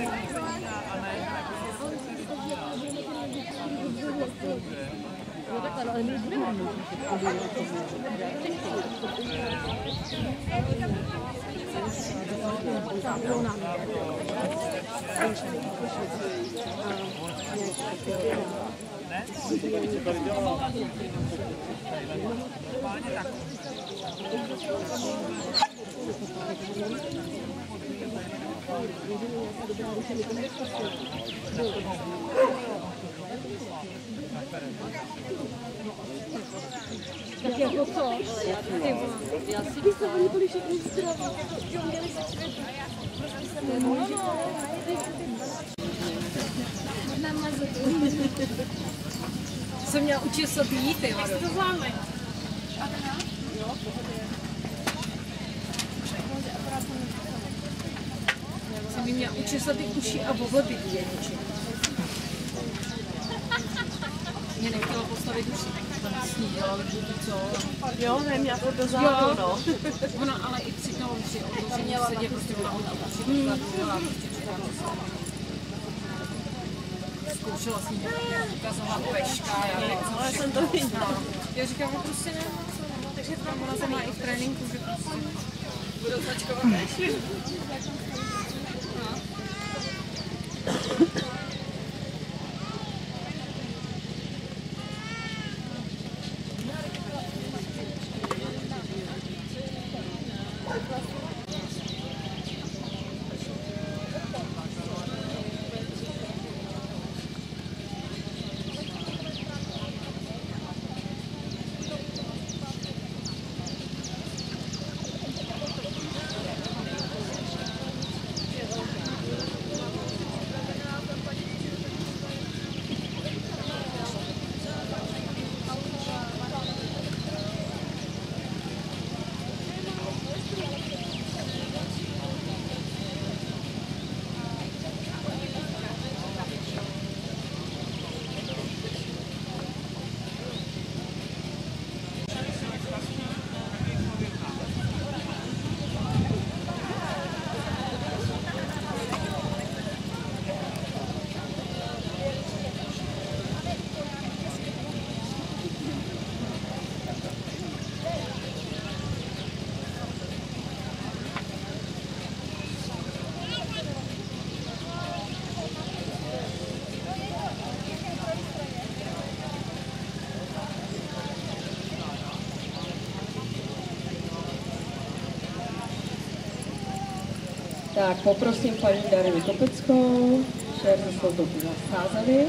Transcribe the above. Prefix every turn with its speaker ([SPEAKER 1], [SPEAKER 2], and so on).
[SPEAKER 1] No tak ale my budeme Tak jako co? Ty. Já si bych oni byli všichni zdraví, jo, měli se čtyři. No, no, Jsem měla učesat jíty, ale... to zvládne. Jsem jí měla učesat ty uši a oblbit je něčím. Mě nechtěla postavit uši, tak tam snídala, takže to co?
[SPEAKER 2] Jo, nevím, já to do zádu, no.
[SPEAKER 1] Ona ale i při tom při odložení sedě prostě ona ona uši vzadu a prostě čekala, co se zkoušela s ní ukazovat peška, já nevím, co
[SPEAKER 2] Ale jsem to
[SPEAKER 1] všechno.
[SPEAKER 2] viděla.
[SPEAKER 1] Já říkám, že prostě ne, takže tam ona se má i v tréninku, že prostě budou začkovat pešky.
[SPEAKER 3] Tak poprosím paní Darinu Kopeckou, šéf ze Slobodu na Sázavy.